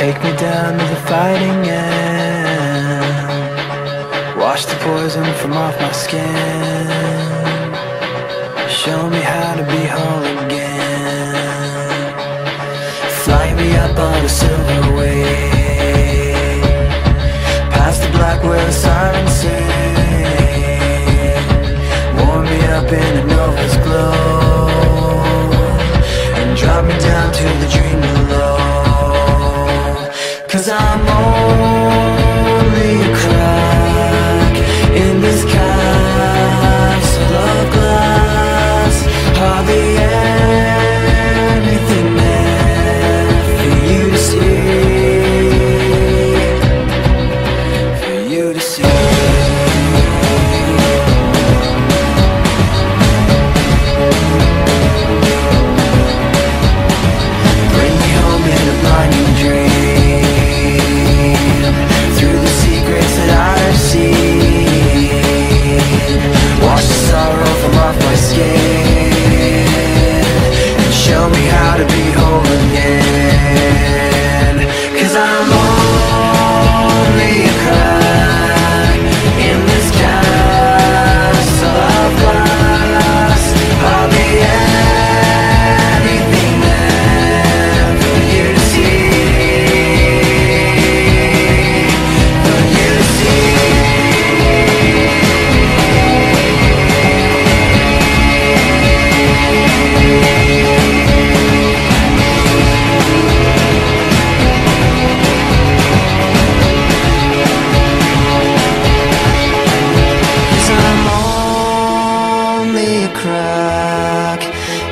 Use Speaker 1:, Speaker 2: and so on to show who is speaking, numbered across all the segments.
Speaker 1: Take me down to the fighting end. Wash the poison from off my skin. Show me how to be whole again. Fly me up on a silver Cause I'm Show me how to be whole again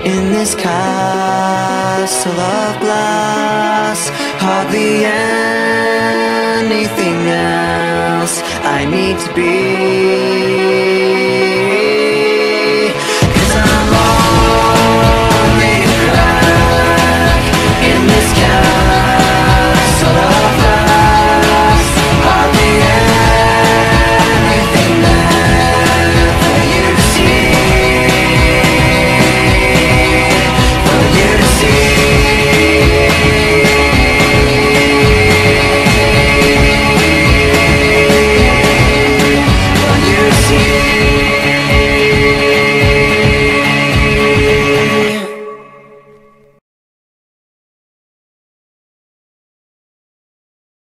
Speaker 1: in this castle of glass. Hardly anything else I need to be.